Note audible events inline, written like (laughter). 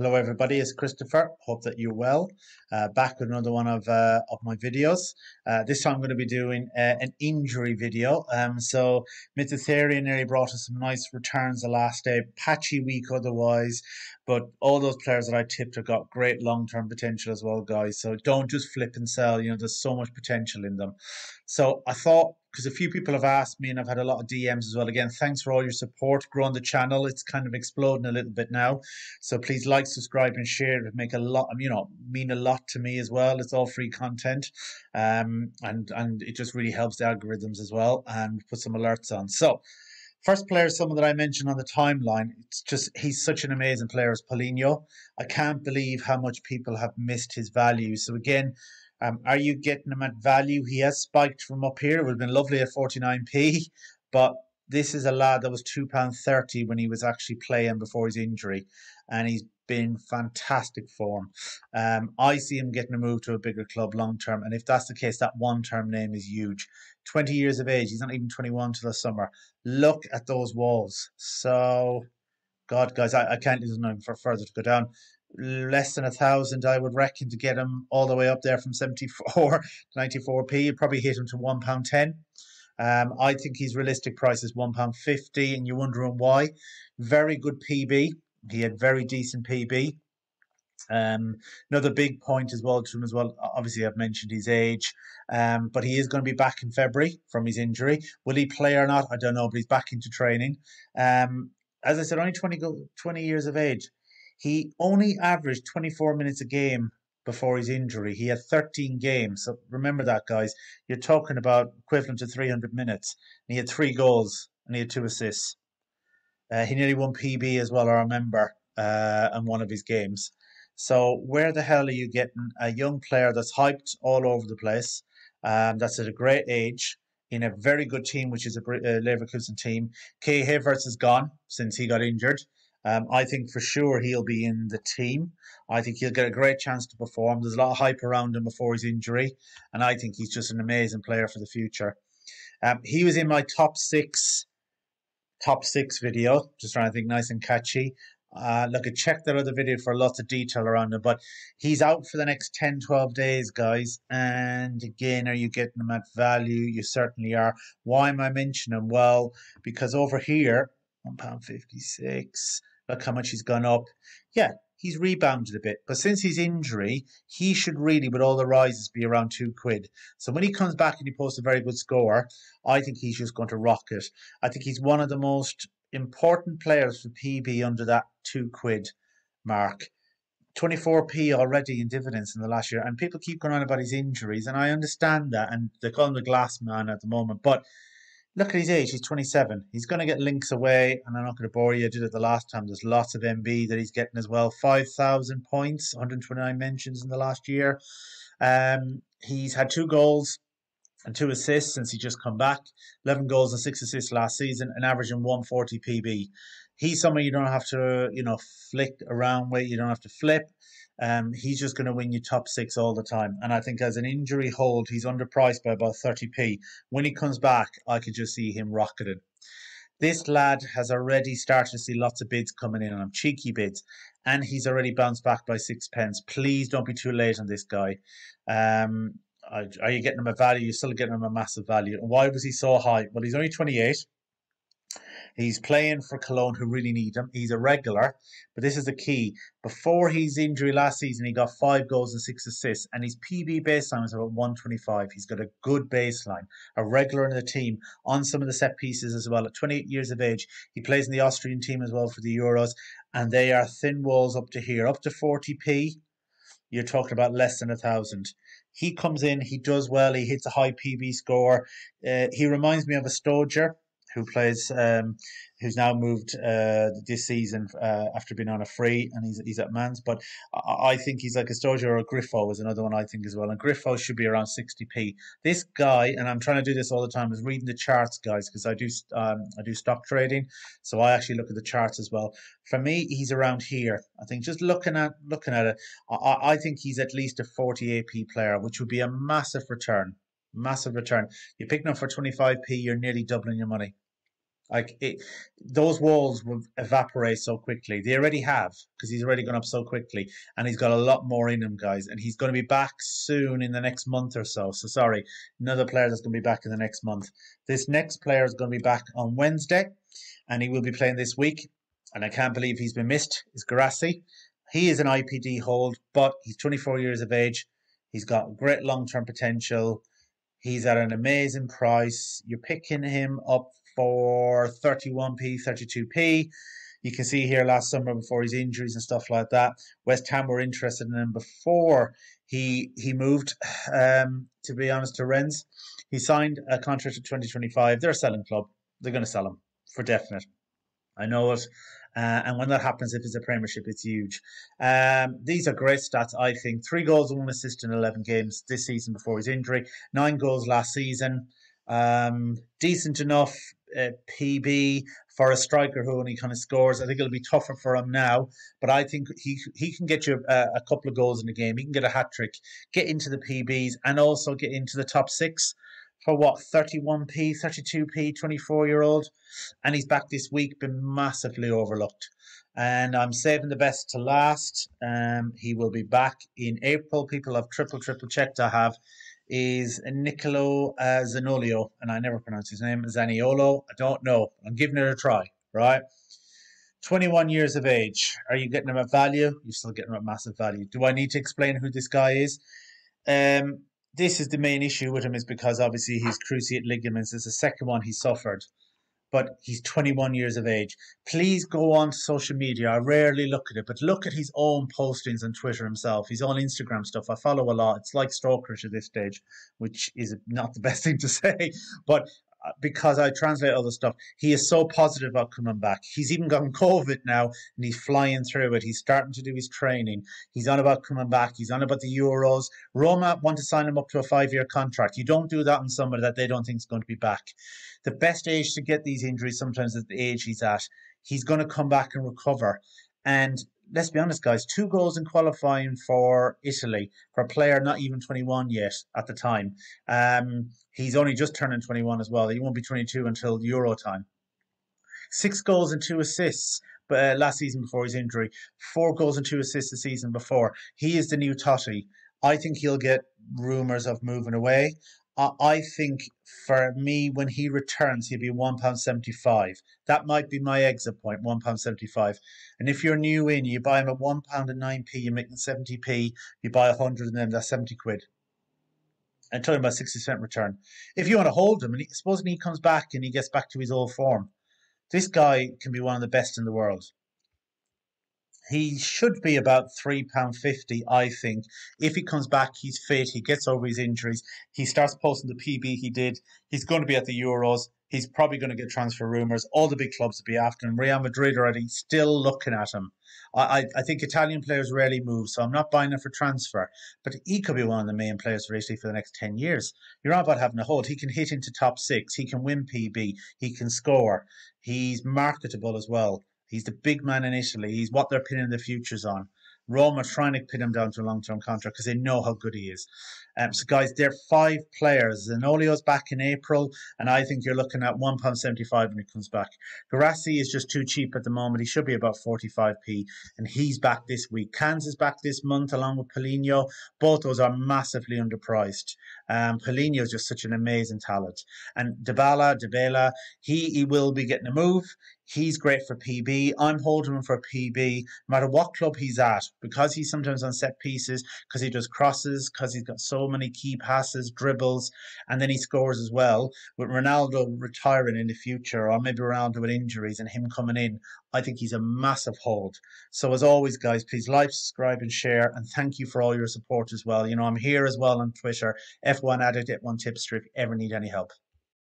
Hello, everybody. It's Christopher. Hope that you're well. Uh, back with another one of uh, of my videos. Uh, this time I'm going to be doing uh, an injury video. Um, so Mkhitaryan nearly brought us some nice returns the last day. Patchy week otherwise, but all those players that I tipped have got great long term potential as well, guys. So don't just flip and sell. You know, there's so much potential in them. So I thought because a few people have asked me and I've had a lot of DMs as well. Again, thanks for all your support. Growing the channel, it's kind of exploding a little bit now. So please like, subscribe, and share. It would make a lot, you know, mean a lot to me as well. It's all free content, um, and and it just really helps the algorithms as well and put some alerts on. So. First player is someone that I mentioned on the timeline. It's just he's such an amazing player as Paulinho. I can't believe how much people have missed his value. So again, um, are you getting him at value? He has spiked from up here. It would have been lovely at 49p, but this is a lad that was £2.30 when he was actually playing before his injury, and he's been fantastic form. Um, I see him getting a move to a bigger club long term, and if that's the case, that one term name is huge. 20 years of age, he's not even 21 till the summer. Look at those walls. So, God, guys, I, I can't even for further to go down less than a thousand, I would reckon, to get him all the way up there from 74 (laughs) to 94p. You'd probably hit him to one pound ten. Um, I think his realistic price is one pound fifty, and you're wondering why. Very good PB. He had very decent PB. Um, another big point as well to him as well. Obviously, I've mentioned his age, um, but he is going to be back in February from his injury. Will he play or not? I don't know, but he's back into training. Um, as I said, only 20, 20 years of age. He only averaged 24 minutes a game before his injury. He had 13 games. So remember that, guys. You're talking about equivalent to 300 minutes. And he had three goals and he had two assists. Uh, he nearly won PB as well, I remember, uh, in one of his games. So where the hell are you getting a young player that's hyped all over the place, um, that's at a great age, in a very good team, which is a, a Leverkusen team. Kai Havertz is gone since he got injured. Um, I think for sure he'll be in the team. I think he'll get a great chance to perform. There's a lot of hype around him before his injury, and I think he's just an amazing player for the future. Um, he was in my top six, top six video. Just trying to think, nice and catchy. Uh, look, I checked that other video for lots of detail around him, but he's out for the next 10, 12 days, guys. And again, are you getting him at value? You certainly are. Why am I mentioning him? Well, because over here, £1.56. Look how much he's gone up. Yeah, he's rebounded a bit. But since his injury, he should really, with all the rises, be around two quid. So when he comes back and he posts a very good score, I think he's just going to rock it. I think he's one of the most important players for PB under that two quid mark. 24p already in dividends in the last year, and people keep going on about his injuries, and I understand that, and they call him the glass man at the moment, but look at his age. He's 27. He's going to get links away, and I'm not going to bore you. I did it the last time. There's lots of MB that he's getting as well. 5,000 points, 129 mentions in the last year. Um, he's had two goals and two assists since he just come back. 11 goals and six assists last season, and averaging 140 PB. He's someone you don't have to, you know, flick around with. You don't have to flip. Um, he's just going to win you top six all the time. And I think as an injury hold, he's underpriced by about 30p. When he comes back, I could just see him rocketing. This lad has already started to see lots of bids coming in on him, cheeky bids, and he's already bounced back by six pence. Please don't be too late on this guy. Um, are you getting him a value? You're still getting him a massive value. And why was he so high? Well, he's only 28. He's playing for Cologne, who really need him. He's a regular, but this is the key. Before his injury last season, he got five goals and six assists, and his PB baseline was about 125. He's got a good baseline, a regular in the team on some of the set pieces as well. At 28 years of age, he plays in the Austrian team as well for the Euros, and they are thin walls up to here, up to 40p. You're talking about less than a thousand. He comes in, he does well, he hits a high PB score. Uh, he reminds me of a Stoger who plays, um, who's now moved uh, this season uh, after being on a free, and he's he's at Mainz. But I, I think he's like a Stoger or a Grifo is another one I think as well. And Grifo should be around sixty p. This guy, and I'm trying to do this all the time, is reading the charts, guys, because I do um, I do stock trading, so I actually look at the charts as well. For me, he's around here. I think just looking at looking at it, I, I think he's at least a 40 AP player, which would be a massive return massive return. You pick him up for 25p, you're nearly doubling your money. Like it, those walls will evaporate so quickly. They already have because he's already gone up so quickly, and he's got a lot more in him, guys. And he's going to be back soon in the next month or so. So sorry, another player that's going to be back in the next month. This next player is going to be back on Wednesday, and he will be playing this week. And I can't believe he's been missed. Is Guirassy? He is an IPD hold, but he's 24 years of age. He's got great long term potential. He's at an amazing price. You're picking him up for 31p, 32p. You can see here last summer before his injuries and stuff like that, West Ham were interested in him before he he moved. Um, to be honest, to Rennes, he signed a contract to 2025. They're a selling club. They're going to sell him for definite. I know it. Uh, and when that happens, if it's a Premiership, it's huge. Um, these are great stats, I think. Three goals and one assist in 11 games this season before his injury. Nine goals last season. Um, decent enough uh, PB for a striker who only kind of scores. I think it'll be tougher for him now, but I think he he can get you a, a couple of goals in a game. He can get a hat trick, get into the PBs, and also get into the top six for what 31p, 32p, 24 year old, and he's back this week. Been massively overlooked, and I'm saving the best to last. Um, he will be back in April. People have triple triple checked. I have is Nicolo uh, Zanolio, and I never pronounce his name, Zaniolo. I don't know. I'm giving it a try, right? 21 years of age. Are you getting him at value? You're still getting him at massive value. Do I need to explain who this guy is? Um, this is the main issue with him is because obviously his cruciate ligaments is the second one he suffered but he's 21 years of age. Please go on social media. I rarely look at it, but look at his own postings on Twitter himself, He's on Instagram stuff. I follow a lot. It's like stalkerish at this stage, which is not the best (laughs) thing to say, but Uh, because I translate other stuff, he is so positive about coming back. He's even gotten COVID now and he's flying through it. He's starting to do his training. He's on about coming back. He's on about the Euros. Roma want to sign him up to a five year contract. You don't do that on somebody that they don't think is going to be back. The best age to get these injuries sometimes is the age he's at. He's going to come back and recover. And let's be honest, guys, two goals in qualifying for Italy for a player not even 21 yet at the time. Um, he's only just turning 21 as well. He won't be 22 until Euro time. Six goals and two assists uh, last season before his injury. Four goals and two assists the season before. He is the new Totti. I think he'll get rumours of moving away. I think for me, when he returns, he'll be one pound seventy five. That might be my exit point, one pound seventy five. And if you're new in, you buy him at one pound and nine p. You're making seventy p. You buy a hundred, and then that's seventy quid. I'm talking about sixty cent return. If you want to hold him, and he, supposing he comes back and he gets back to his old form, this guy can be one of the best in the world he should be about three pound fifty, I think. If he comes back, he's fit. He gets over his injuries. He starts posting the PB he did. He's going to be at the Euros. He's probably going to get transfer rumours. All the big clubs will be after him. Real Madrid already still looking at him. I, I think Italian players rarely move, so I'm not buying him for transfer. But he could be one of the main players for Italy for the next 10 years. You're not about having a hold. He can hit into top six. He can win PB. He can score. He's marketable as well. He's the big man in Italy. He's what they're pinning the futures on. Roma trying to pin him down to a long term contract because they know how good he is. Um, so, guys, there are five players. Zanolio's back in April, and I think you're looking at £1.75 when he comes back. Guirassy is just too cheap at the moment. He should be about 45p, and he's back this week. Kainz's back this month along with Paulinho. Both those are massively underpriced. Um, Paulinho is just such an amazing talent. And Dybala, Dybala, he, he will be getting a move. He's great for PB. I'm holding him for PB, no matter what club he's at, because he's sometimes on set pieces, because he does crosses, because he's got so many key passes, dribbles, and then he scores as well. With Ronaldo retiring in the future, or maybe Ronaldo with injuries and him coming in, I think he's a massive hold. So as always, guys, please like, subscribe, and share. And thank you for all your support as well. You know, I'm here as well on Twitter, F1 Addict, F1 Tipster, if you ever need any help.